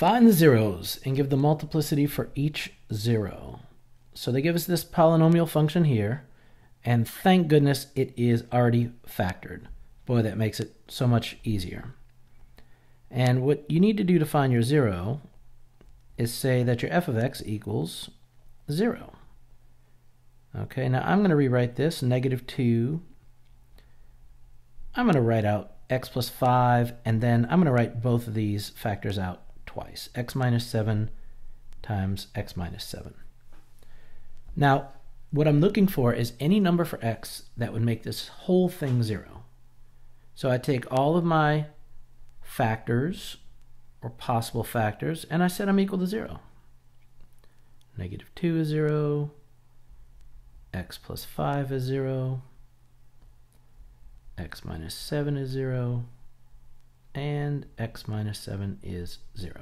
Find the zeros and give the multiplicity for each zero. So they give us this polynomial function here, and thank goodness it is already factored. Boy, that makes it so much easier. And what you need to do to find your zero is say that your f of x equals 0. Okay, now I'm going to rewrite this, negative 2. I'm going to write out x plus 5, and then I'm going to write both of these factors out twice. x minus 7 times x minus 7. Now, what I'm looking for is any number for x that would make this whole thing 0. So I take all of my factors, or possible factors, and I set them equal to 0. Negative 2 is 0, x plus 5 is 0, x minus 7 is 0, and x minus 7 is 0.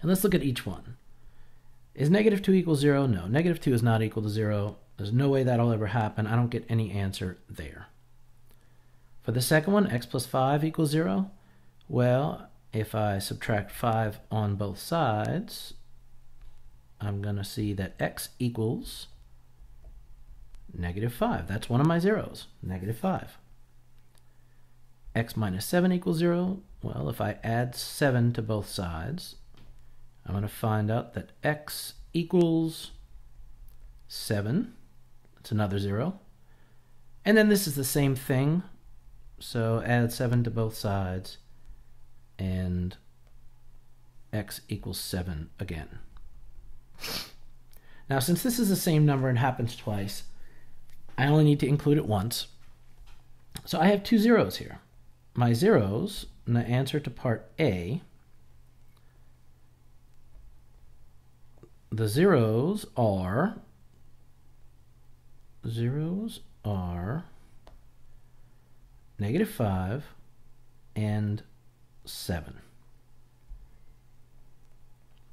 And let's look at each one. Is negative 2 equal 0? No, negative 2 is not equal to 0. There's no way that'll ever happen. I don't get any answer there. For the second one, x plus 5 equals 0. Well, if I subtract 5 on both sides, I'm going to see that x equals negative 5. That's one of my zeros, negative 5. X minus 7 equals 0. Well, if I add 7 to both sides, I'm going to find out that x equals 7. It's another 0. And then this is the same thing. So add 7 to both sides, and x equals 7 again. Now, since this is the same number and happens twice, I only need to include it once. So I have two zeros here. My zeros, in the answer to part A, the zeros are, zeros are negative 5 and 7.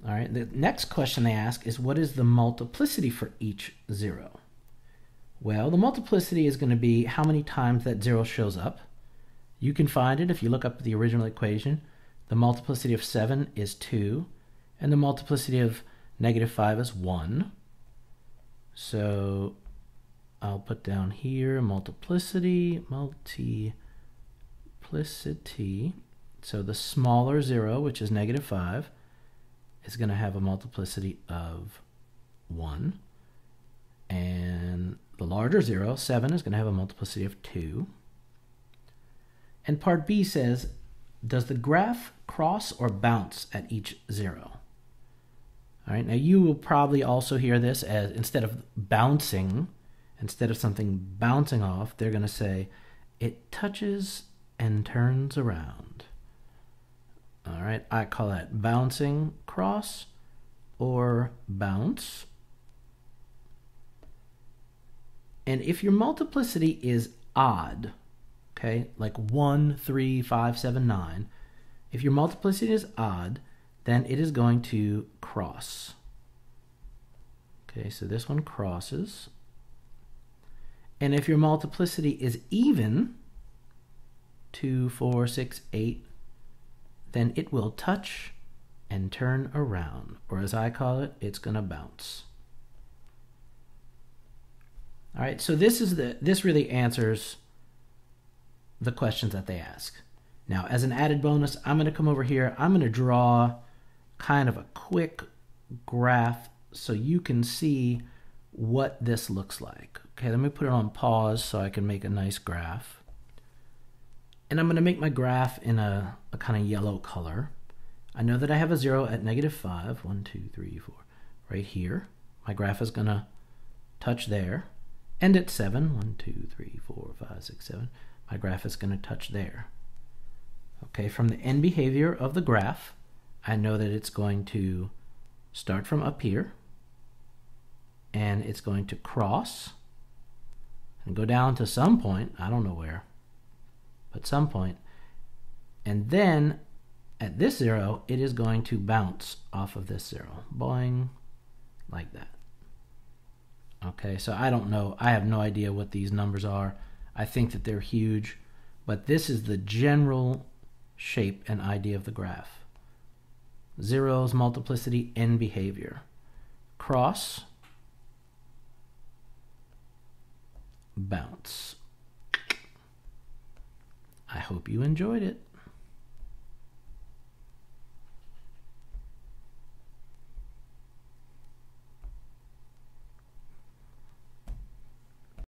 All right, the next question they ask is what is the multiplicity for each zero? Well, the multiplicity is going to be how many times that zero shows up. You can find it if you look up the original equation. The multiplicity of 7 is 2, and the multiplicity of negative 5 is 1. So I'll put down here multiplicity, multiplicity. So the smaller 0, which is negative 5, is going to have a multiplicity of 1. And the larger 0, 7, is going to have a multiplicity of 2. And part B says, does the graph cross or bounce at each 0? All right, now you will probably also hear this as instead of bouncing, instead of something bouncing off, they're going to say it touches and turns around. All right, I call that bouncing cross or bounce. And if your multiplicity is odd, okay, like 1, 3, 5, 7, 9, if your multiplicity is odd, then it is going to cross. Okay, so this one crosses. And if your multiplicity is even, 2, 4, 6, 8, then it will touch and turn around, or as I call it, it's going to bounce. All right, so this is the this really answers the questions that they ask. Now, as an added bonus, I'm going to come over here. I'm going to draw kind of a quick graph so you can see what this looks like. Okay, let me put it on pause so I can make a nice graph. And I'm going to make my graph in a, a kind of yellow color. I know that I have a 0 at negative 5. 1, 2, 3, 4. Right here. My graph is going to touch there. And at 7. 1, 2, 3, 4, 5, 6, 7. My graph is going to touch there. Okay, from the end behavior of the graph, I know that it's going to start from up here. And it's going to cross and go down to some point. I don't know where but some. And then at this zero, it is going to bounce off of this zero. Boing, like that. Okay, so I don't know. I have no idea what these numbers are. I think that they're huge, but this is the general shape and idea of the graph. Zeros, multiplicity, and behavior. Cross, bounce. I hope you enjoyed it.